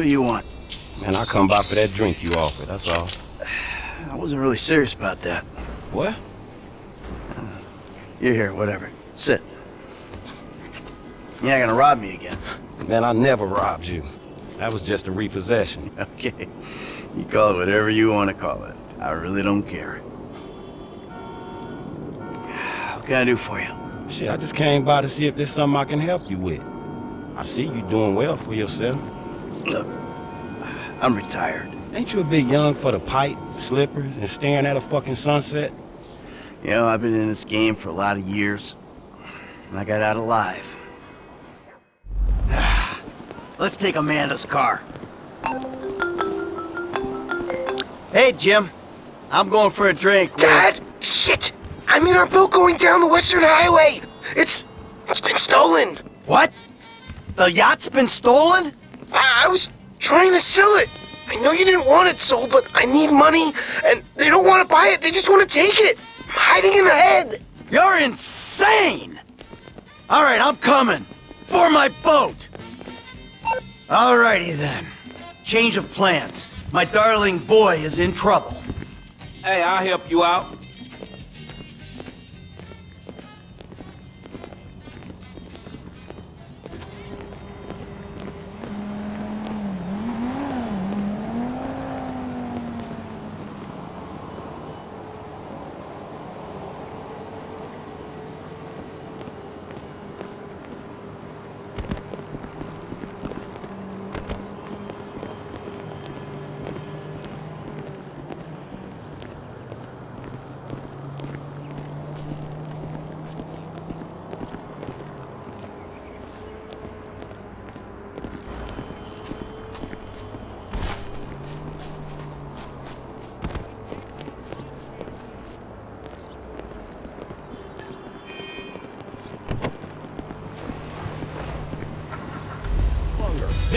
What do you want? Man, I come by for that drink you offered, that's all. I wasn't really serious about that. What? You're here, whatever. Sit. You're not gonna rob me again. Man, I never robbed you. That was just a repossession. Okay. You call it whatever you want to call it. I really don't care. What can I do for you? Shit, I just came by to see if there's something I can help you with. I see you doing well for yourself. Look, I'm retired. Ain't you a bit young for the pipe, slippers, and staring at a fucking sunset? You know, I've been in this game for a lot of years. And I got out alive. Let's take Amanda's car. Hey, Jim. I'm going for a drink. with- Dad! Shit! I'm in our boat going down the Western Highway! It's... it's been stolen! What? The yacht's been stolen? I, I was trying to sell it! I know you didn't want it sold, but I need money, and they don't want to buy it, they just want to take it! I'm hiding in the head! You're insane! All right, I'm coming. For my boat! Alrighty then. Change of plans. My darling boy is in trouble. Hey, I'll help you out.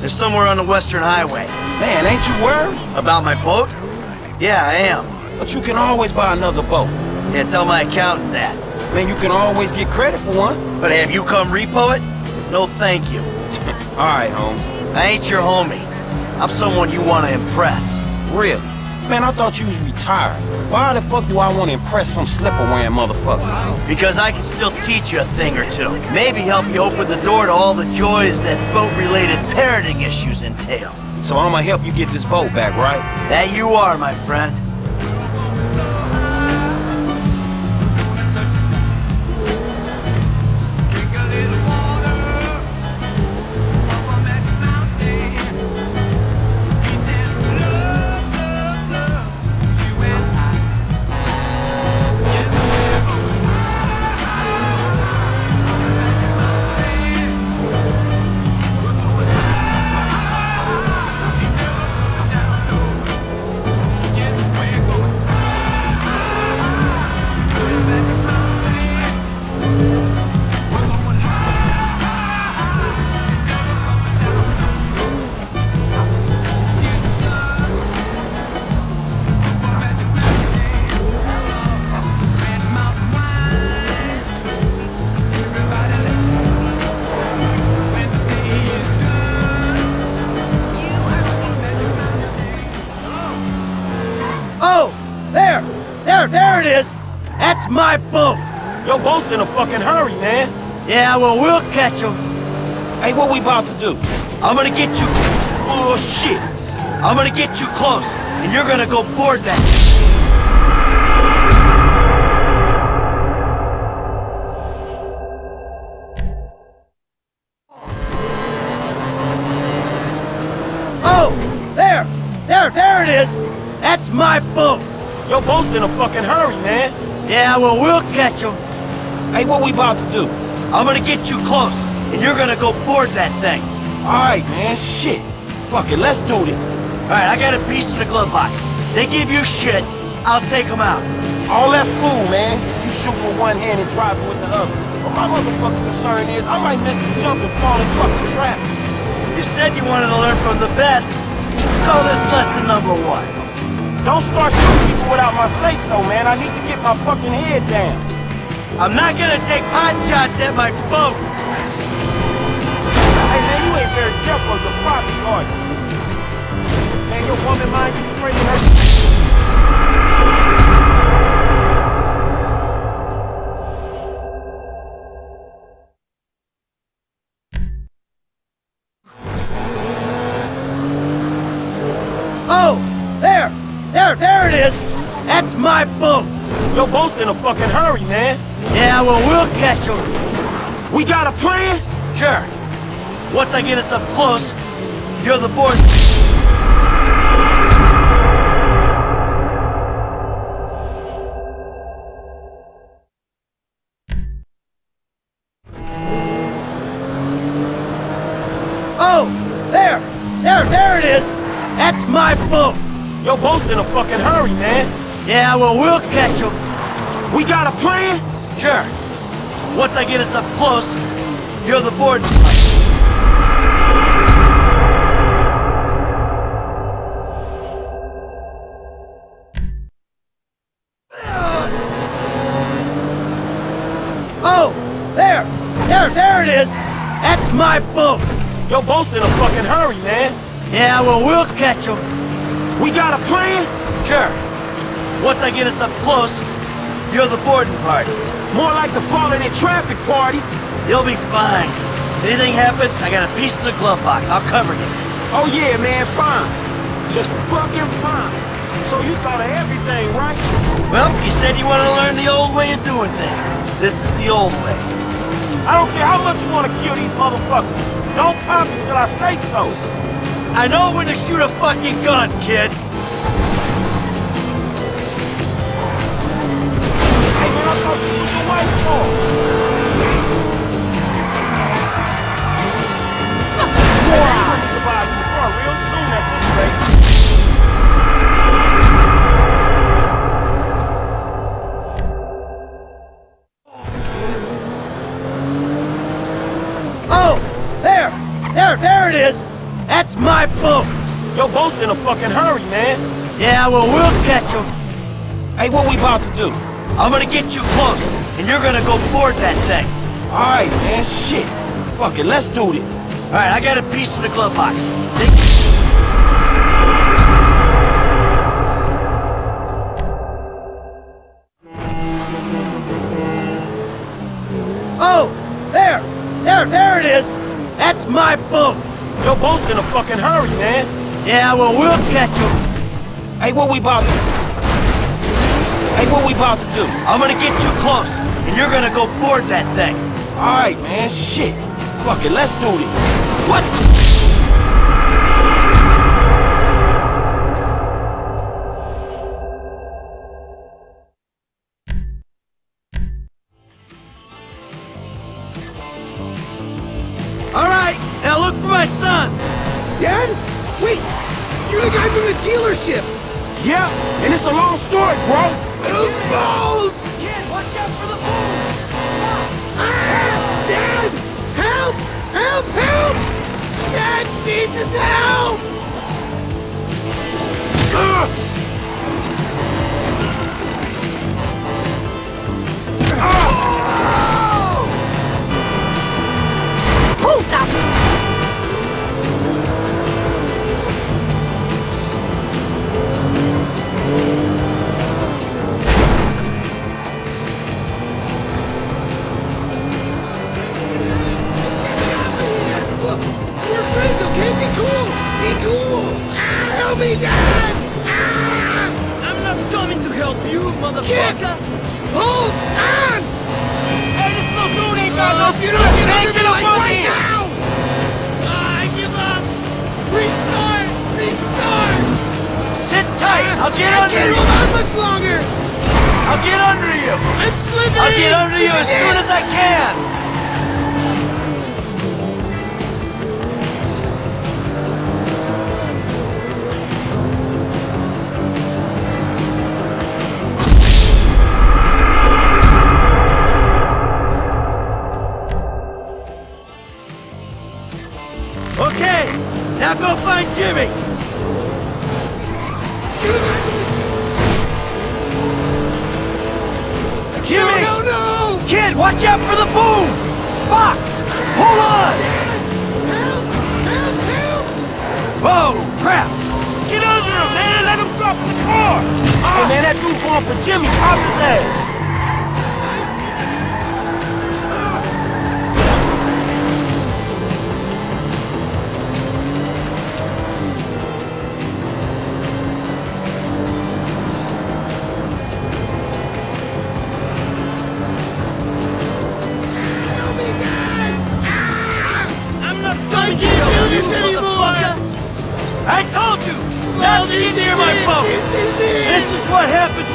They're somewhere on the Western Highway. Man, ain't you worried? About my boat? Yeah, I am. But you can always buy another boat. Yeah, tell my accountant that. Man, you can always get credit for one. But have you come repo it? No thank you. Alright, home. I ain't your homie. I'm someone you want to impress. Really? Man, I thought you was retired. Why the fuck do I want to impress some slipper-wearing motherfucker? Because I can still teach you a thing or two. Maybe help you open the door to all the joys that boat-related parenting issues entail. So I'm gonna help you get this boat back, right? That you are, my friend. That's my boat. Your boat's in a fucking hurry, man. Yeah, well, we'll catch him. Hey, what we about to do? I'm gonna get you. Oh, shit. I'm gonna get you close, and you're gonna go board that. Yeah, well, we'll catch him. Hey, what we about to do? I'm gonna get you close, and you're gonna go board that thing. All right, man. Shit. Fuck it. Let's do this. All right, I got a piece in the glove box. They give you shit, I'll take them out. All that's cool, man. You shoot with one hand and drive with the other. But my motherfucking concern is I might miss the jump and fall in fucking trap. You said you wanted to learn from the best. Let's call this lesson number one. Don't start shooting people without my say-so, man. I need to get my fucking head down. I'm not gonna take pot shots at my boat. Hey, man, you ain't very careful of your property, are you? Man, your woman mind you straight in her... Oh, there, there it is. That's my boat. Your boat's in a fucking hurry, man. Yeah, well, we'll catch him. We got a plan? Sure. Once I get us up close, you're the board. In a fucking hurry, man. Yeah, well, we'll catch him. We got a plan? Sure. Once I get us up close, you're the board. Oh, there, there, there it is. That's my boat. Your boat's in a fucking hurry, man. Yeah, well, we'll catch him. We got a plan? Sure. Once I get us up close, you're the boarding party. More like the falling in traffic party. You'll be fine. If anything happens, I got a piece in the glove box. I'll cover you. Oh yeah, man, fine. Just fucking fine. So you thought of everything, right? Well, you said you wanted to learn the old way of doing things. This is the old way. I don't care how much you want to kill these motherfuckers. Don't pop until I say so. I know when to shoot a fucking gun, kid. Hey man, I Boat's in a fucking hurry, man. Yeah, well, we'll catch him. Hey, what we about to do? I'm gonna get you close, and you're gonna go board that thing. Alright, man, shit. Fuck it, let's do this. All right, I got a piece in the glove box. Take- Oh, there, there, there it is. That's my boat. Your boat's in a fucking hurry, man. Yeah, well, we'll catch him. Hey, what we about to... Hey, what we about to do? I'm gonna get you close, and you're gonna go board that thing. Alright, man, shit. Fuck it, let's do this. What? All right, now look for my son. Dad? Wait! You're the guy from the dealership! Yeah, and it's a long story, bro. Two balls! Kid, watch out for the bull! Ah! Dad! Help! Help! Help! Dad, Jesus, help! Ah! Puta! Jimmy! Jimmy! No, no, no! Kid, watch out for the boom! Fuck! Hold on! Help! Help! Help! Whoa! Crap! Get under him, man! Let him drop the car! Hey, man, that goof falling for Jimmy! Pop his ass!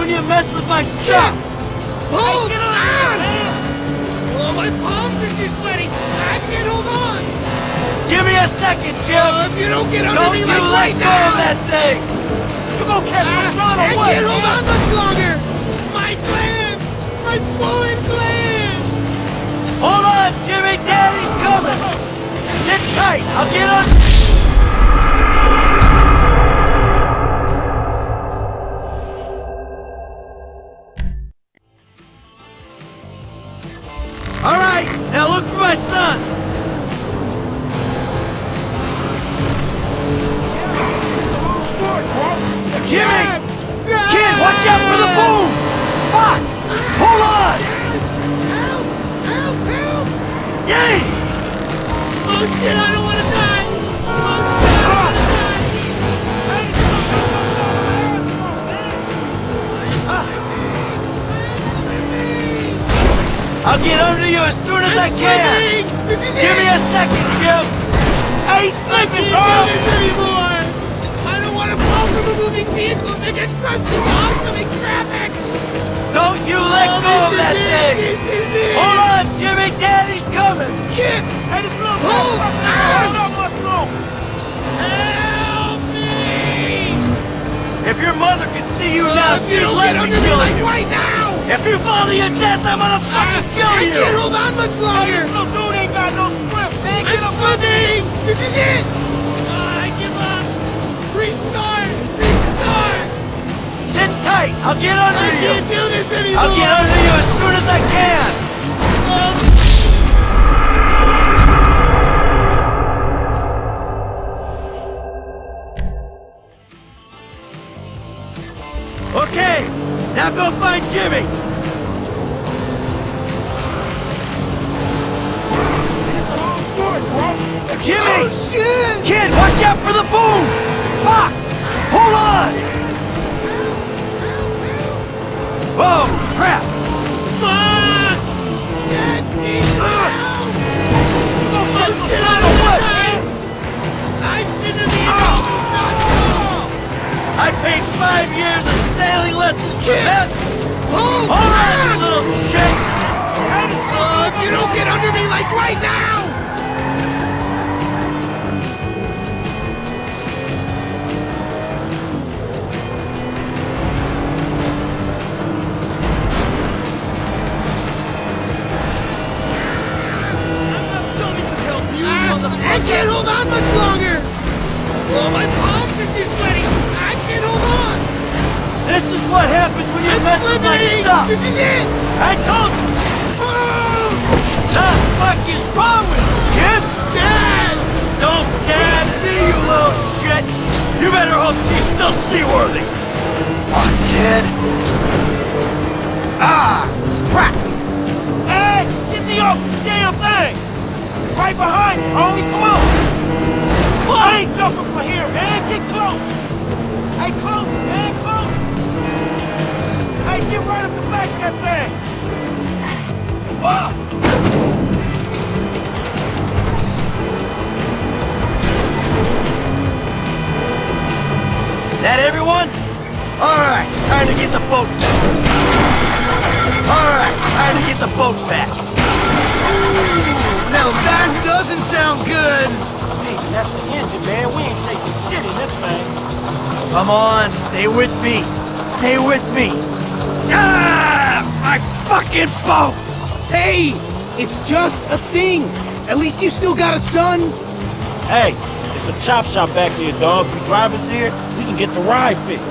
When you mess with my stuff! Hold Get on, on! man! Oh, my palms are too sweaty! I can't hold on! Give me a second, Jim! Oh, if you don't get under Don't me you like let right go now! of that thing! You gonna catch Ah, my son I can't hold on much longer! My gland! My swollen gland! Hold on, Jimmy! Daddy's coming! Sit tight! I'll get on... my son! It's a long story, bro. Jimmy! Kid, watch out for the boom! Fuck! Hold on! Help! Help! Help! Yay! Oh shit, I don't I'll get under you as soon as I I'm can! slipping! This is Give it! me a second, Jim! I ain't I can't do this anymore! I don't wanna fall from a moving vehicle and get crushed into oncoming traffic! Don't you let oh, go of that it! thing! This is it! Hold on, Jimmy! Daddy's coming! Kid! Hey, this little Hold on! hold on. Help me! If your mother could see you Oh, now, she'd let get me under me kill like you! right now! If you fall to your death, I'm gonna fucking kill I you! can't hold on much longer! No dude ain't got no strength, man. Get I'm slipping! This is it! Ah, I give up! Restart! Restart! Sit tight! I'll get under I you! can't do this anymore! I'll get under you as soon as I can! Okay, now go find Jimmy! Jimmy! oh shit! Kid, watch out for the boom! Fuck! Hold on! Whoa, crap! Fuck! Get me out! Oh I of what. I shouldn't have even I paid five years of sailing lessons for this! Hold Hold on, you little shit! Oh, uh, if you don't get under me like right now! This is it! I told you! The fuck is wrong with you, kid? Dad! Don't dad me, you little shit! You better hope she's still seaworthy! Come on, kid! Ah! Crap! Hey, get me off this damn thing. Right behind you, homie. Come on. I ain't jumping from here, man. Get close. Hey, close, man. Close. Hey, get right up the back of that thing. Whoa. That everyone? Alright, time to get the boat. Alright, time to get the boat back. Now that doesn't sound good! Hey, that's the engine, man. We ain't taking shit in this thing. Come on, stay with me. Stay with me. Ah! My fucking boat! Hey! It's just a thing! At least you still got a son! Hey, it's a chop shop back there, dog. You drive us there, we can get the ride fixed.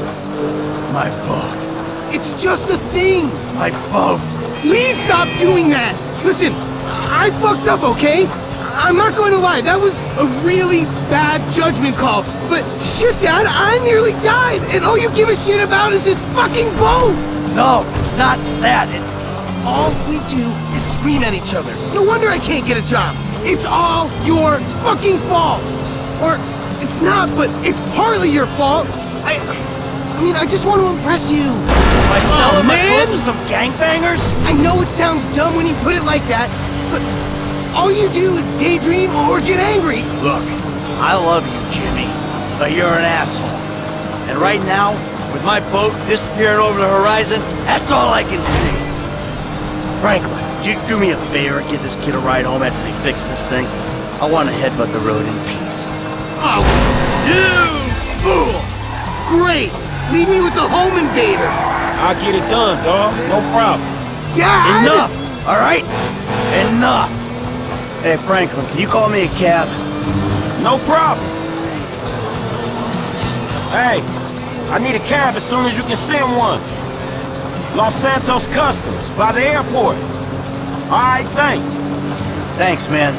My boat. It's just a thing! My boat. Please stop doing that! Listen, I fucked up, okay? I'm not going to lie, that was a really bad judgment call. But shit, Dad, I nearly died, and all you give a shit about is this fucking boat! No, it's not that. It's All we do is scream at each other. No wonder I can't get a job. It's all your fucking fault. Or it's not, but it's partly your fault. I, I mean, I just want to impress you. by oh, selling my man. to some gangbangers. I know it sounds dumb when you put it like that, but all you do is daydream or get angry. Look, I love you, Jimmy, but you're an asshole. And right now, with my boat disappearing over the horizon, that's all I can see. Franklin, would you do me a favor and give this kid a ride home after they fix this thing? I want to headbutt the road in peace. Oh, you fool! Great. Leave me with the home invader. I'll get it done, dog. No problem. Dad. Enough! All right? Enough! Hey, Franklin, can you call me a cab? No problem. Hey, I need a cab as soon as you can send one. Los Santos Customs, by the airport. All right, thanks. Thanks, man.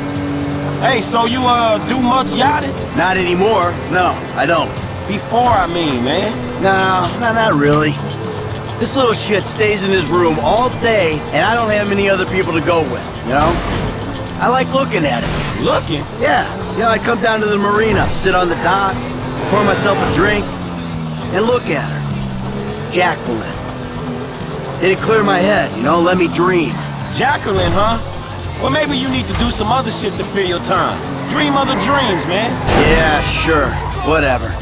Hey, so you, uh, do much yachting? Not anymore. No, I don't. Before, I mean, man. No, no, not really. This little shit stays in his room all day, and I don't have many other people to go with, you know? I like looking at it. Looking? Yeah, you know, I'd come down to the marina, sit on the dock, pour myself a drink, and look at her. Jacqueline. Did It'd clear my head, you know, let me dream. Jacqueline, huh? Well, maybe you need to do some other shit to fill your time. Dream other dreams, man. Yeah, sure, whatever.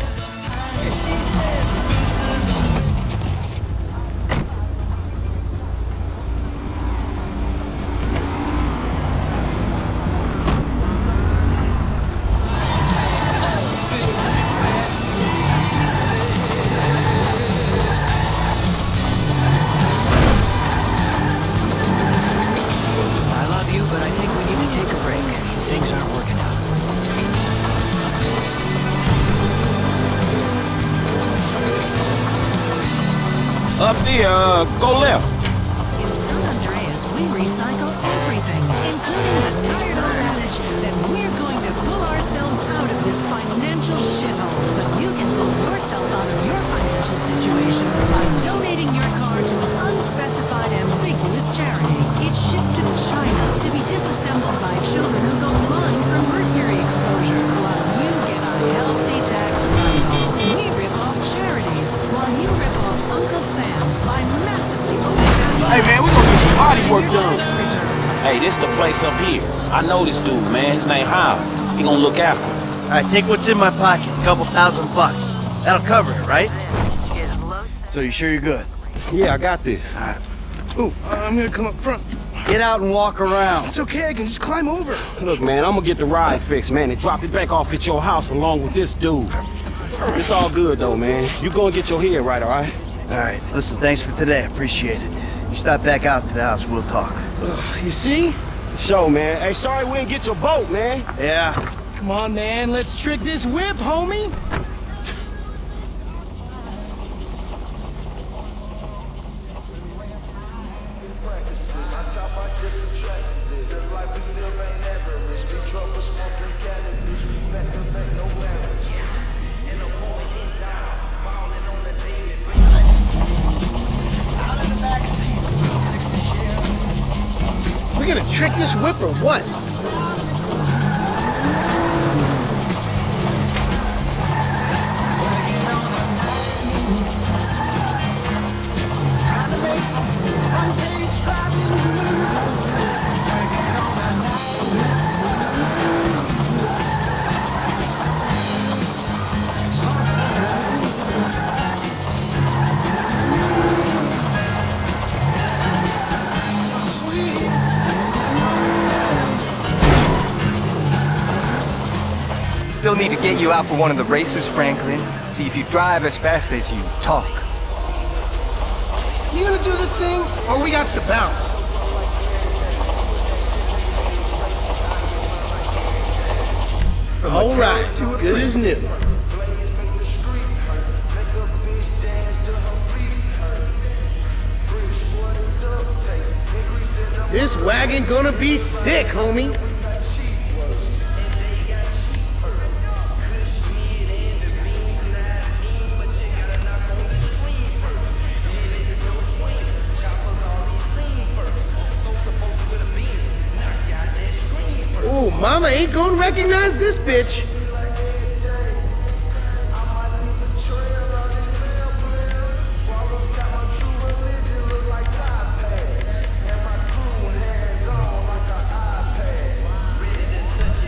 Uh, go left. Hey, this the place up here. I know this dude, man. His name Howard. He gonna look after me. All right, take what's in my pocket, a couple thousand bucks. That'll cover it, right? So you sure you're good? Yeah, I got this. All right. Ooh, uh, I'm gonna come up front. Get out and walk around. It's okay, I can just climb over. Look, man, I'm gonna get the ride fixed, man, and drop it back off at your house along with this dude. It's all good, though, man. You go and get your head right, all right? All right, listen, thanks for today. Appreciate it. You stop back out to the house, we'll talk. You see? Show, man. Hey, sorry we didn't get your boat, man. Yeah, Come on, man, let's trick this whip, homie. We gonna trick this whip or what? Still need to get you out for one of the races, Franklin. See if you drive as fast as you talk. You gonna do this thing, or we got to bounce? All right, good as new. This wagon gonna be sick, homie. Recognize this bitch.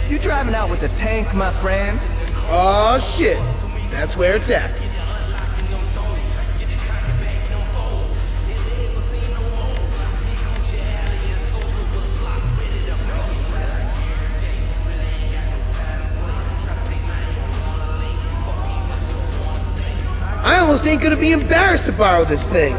You driving out with a tank, my friend? Oh shit. That's where it's at. Almost ain't gonna be embarrassed to borrow this thing.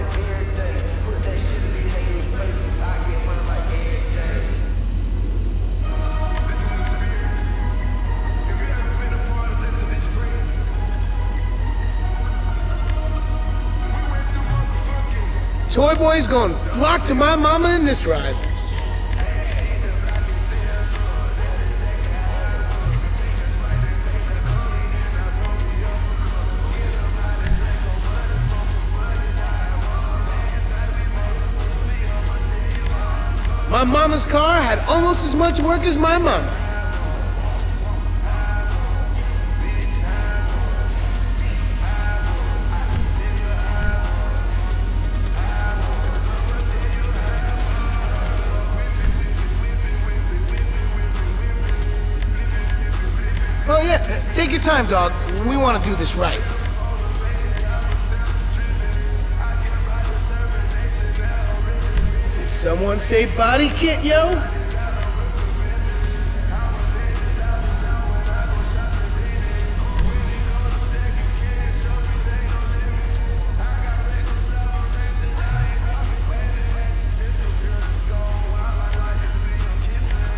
Toy Boy's gonna flock to my mama in this ride. My mama's car had almost as much work as my mama. Oh yeah, take your time, dog. We want to do this right. Someone say body kit, yo?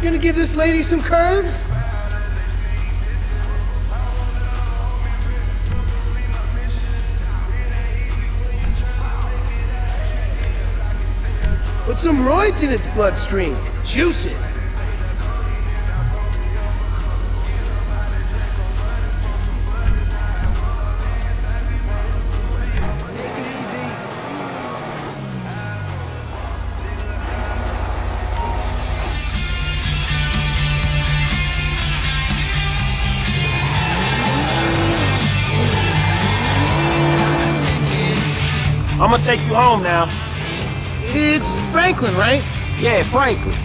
Gonna give this lady some curves? Put some roids in its bloodstream. Juice it. I'm gonna take you home now. Franklin, right? Yeah, Franklin.